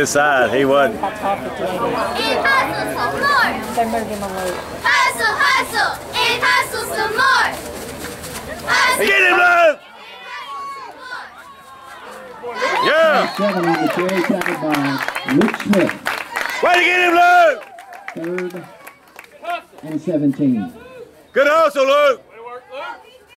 this side. He wasn't. And hustle some more. They're moving on the Hustle, hustle, and hustle some more. Hustle, Get him, Luke! Yeah! Seven on the carry, tackled by Luke Smith. Way to get him, Luke! Third and 17. Good hustle, Luke.